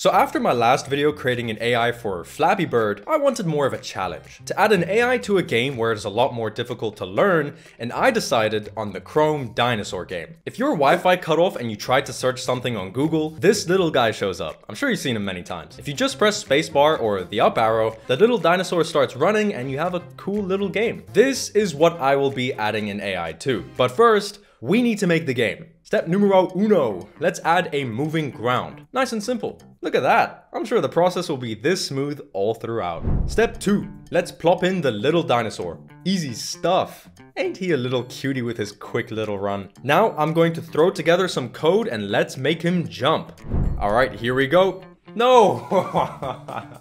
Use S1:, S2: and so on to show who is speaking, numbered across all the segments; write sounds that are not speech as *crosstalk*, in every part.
S1: So after my last video creating an AI for Flappy Bird, I wanted more of a challenge. To add an AI to a game where it's a lot more difficult to learn, and I decided on the Chrome Dinosaur game. If your Wi-Fi cut off and you tried to search something on Google, this little guy shows up. I'm sure you've seen him many times. If you just press spacebar or the up arrow, the little dinosaur starts running and you have a cool little game. This is what I will be adding an AI to. But first, we need to make the game. Step numero uno, let's add a moving ground. Nice and simple. Look at that. I'm sure the process will be this smooth all throughout. Step two, let's plop in the little dinosaur. Easy stuff. Ain't he a little cutie with his quick little run? Now I'm going to throw together some code and let's make him jump. All right, here we go. No!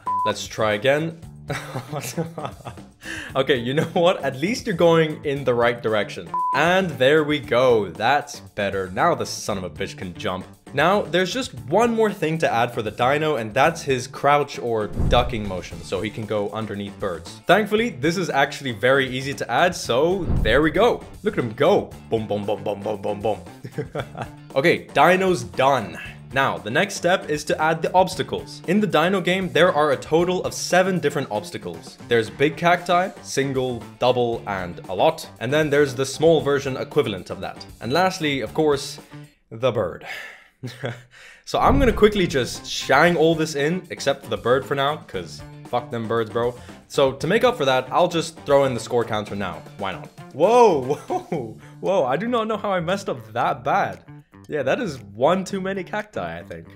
S1: *laughs* let's try again. *laughs* okay, you know what? At least you're going in the right direction. And there we go. That's better. Now the son of a bitch can jump. Now, there's just one more thing to add for the dino, and that's his crouch or ducking motion, so he can go underneath birds. Thankfully, this is actually very easy to add, so there we go. Look at him go. Boom, boom, boom, boom, boom, boom, boom. *laughs* okay, dino's done. Now, the next step is to add the obstacles. In the dino game, there are a total of seven different obstacles. There's big cacti, single, double, and a lot. And then there's the small version equivalent of that. And lastly, of course, the bird. *laughs* so I'm gonna quickly just shine all this in, except for the bird for now, because fuck them birds, bro. So to make up for that, I'll just throw in the score counter now. Why not? Whoa, *laughs* whoa, whoa, I do not know how I messed up that bad. Yeah, that is one too many cacti, I think.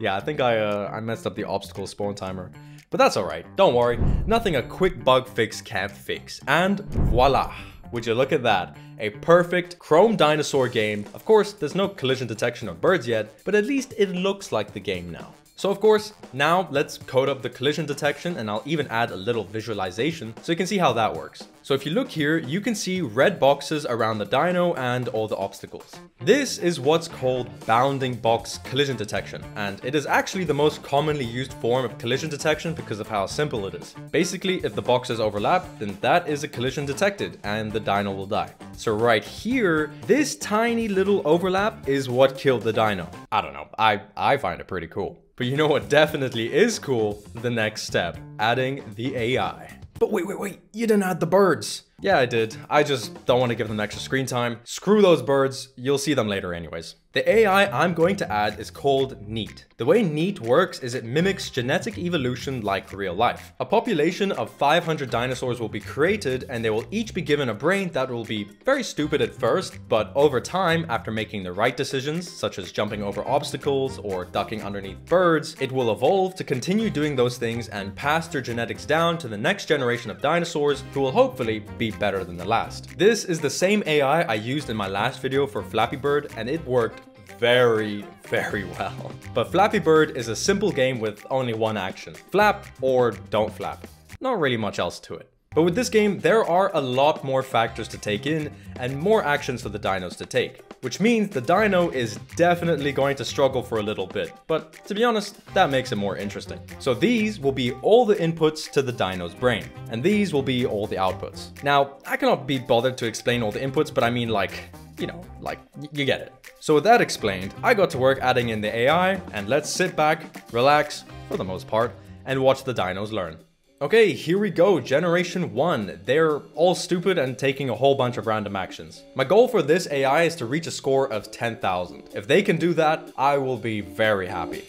S1: Yeah, I think I, uh, I messed up the obstacle spawn timer. But that's alright, don't worry. Nothing a quick bug fix can't fix. And voila! Would you look at that? A perfect Chrome Dinosaur game. Of course, there's no collision detection of birds yet, but at least it looks like the game now. So of course, now let's code up the collision detection and I'll even add a little visualization so you can see how that works. So if you look here, you can see red boxes around the dino and all the obstacles. This is what's called bounding box collision detection, and it is actually the most commonly used form of collision detection because of how simple it is. Basically, if the boxes overlap, then that is a collision detected and the dino will die. So right here, this tiny little overlap is what killed the dino. I don't know, I, I find it pretty cool. But you know what definitely is cool? The next step, adding the AI. But wait, wait, wait, you didn't add the birds. Yeah, I did. I just don't want to give them extra screen time. Screw those birds, you'll see them later anyways. The AI I'm going to add is called NEAT. The way NEAT works is it mimics genetic evolution like real life. A population of 500 dinosaurs will be created and they will each be given a brain that will be very stupid at first, but over time, after making the right decisions, such as jumping over obstacles or ducking underneath birds, it will evolve to continue doing those things and pass their genetics down to the next generation of dinosaurs who will hopefully be better than the last. This is the same AI I used in my last video for Flappy Bird and it worked very, very well. But Flappy Bird is a simple game with only one action. Flap or don't flap. Not really much else to it. But with this game, there are a lot more factors to take in and more actions for the dinos to take. Which means the dino is definitely going to struggle for a little bit. But to be honest, that makes it more interesting. So these will be all the inputs to the dino's brain. And these will be all the outputs. Now, I cannot be bothered to explain all the inputs, but I mean like, you know, like, you get it. So with that explained, I got to work adding in the AI, and let's sit back, relax, for the most part, and watch the dinos learn. Okay, here we go, Generation 1. They're all stupid and taking a whole bunch of random actions. My goal for this AI is to reach a score of 10,000. If they can do that, I will be very happy.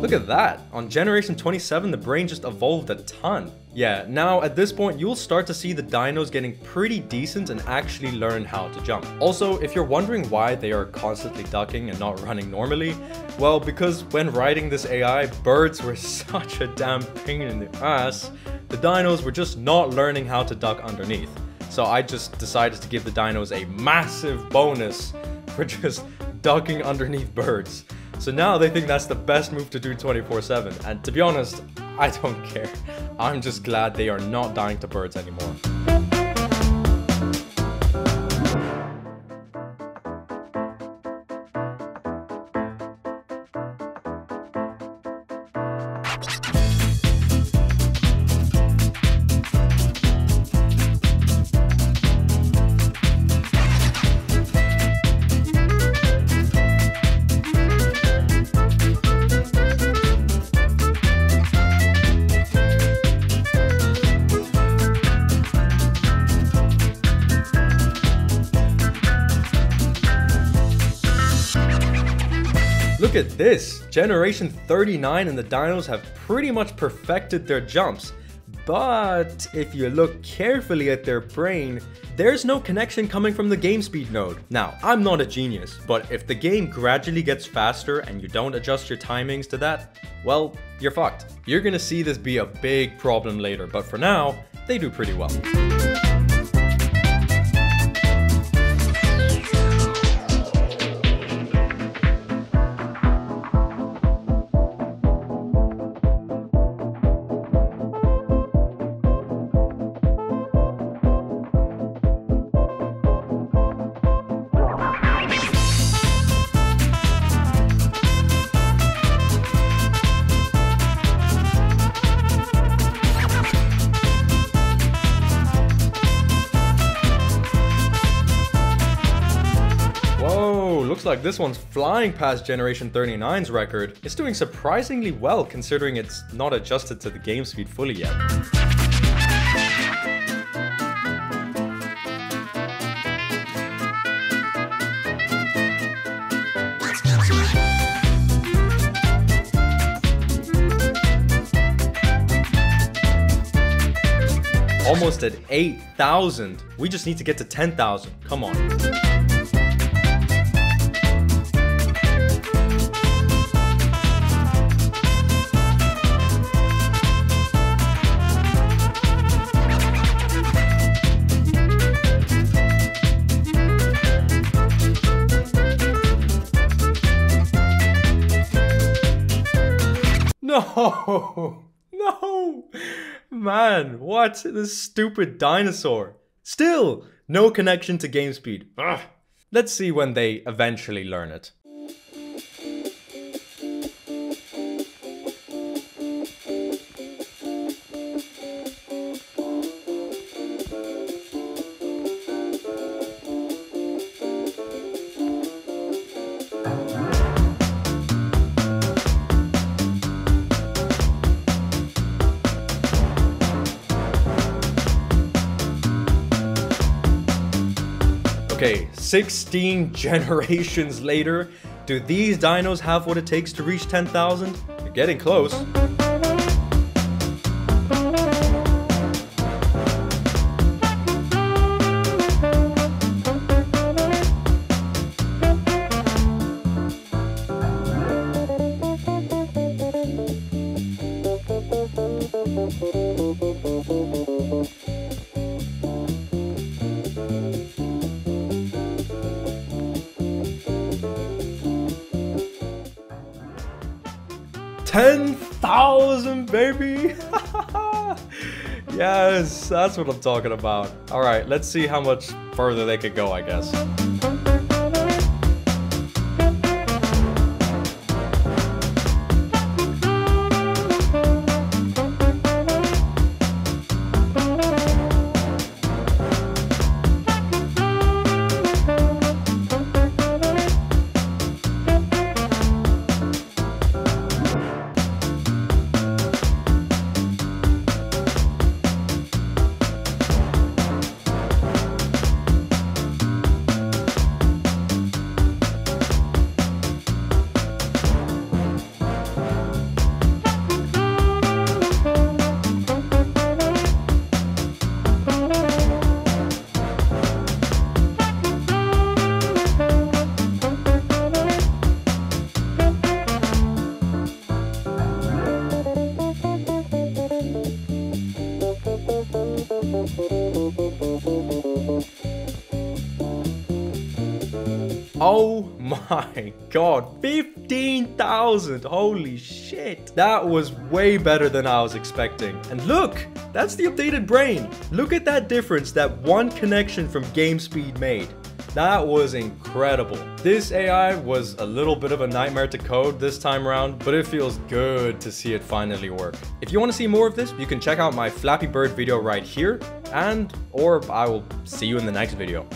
S1: Look at that. On generation 27, the brain just evolved a ton. Yeah, now at this point, you'll start to see the dinos getting pretty decent and actually learn how to jump. Also, if you're wondering why they are constantly ducking and not *laughs* running normally, well, because when writing this AI, birds were *laughs* such a damn pain in the ass the dinos were just not learning how to duck underneath. So I just decided to give the dinos a massive bonus for *laughs* just ducking underneath birds. So now they think that's the best move to do 24-7. And to be honest, I don't *laughs* care. I'm just glad they are not dying to birds anymore. At this! Generation 39 and the dinos have pretty much perfected their jumps. But if you look carefully at their brain, there's no connection coming from the game speed node. Now, I'm not a genius, but if the game gradually gets faster and you don't adjust your timings to that, well, you're fucked. You're gonna see this be a big problem later, but for now, they do pretty well. Like this one's flying past Generation 39's record. It's doing surprisingly well considering it's not adjusted to the game speed fully yet. Almost at 8,000. We just need to get to 10,000. Come on. No! *laughs* No! Man, what? This stupid dinosaur. Still, no connection to game speed. Ugh. Let's see when they eventually learn it. Okay, 16 *laughs* generations later, do these dinos have what it takes to reach 10,000? You're getting close. Ten thousand, baby! *laughs* yes, that's what I'm talking about. All right, let's see how much further they could go, I guess. Oh my god, 15,000, holy shit. That was way better than I was expecting. And look, that's the updated brain. Look at that difference that one connection from GameSpeed made. That was incredible. This AI was a little bit of a nightmare to code this time around, but it feels good to see it finally work. If you want to see more of this, you can check out my Flappy Bird video right here, and or I will see you in the next video.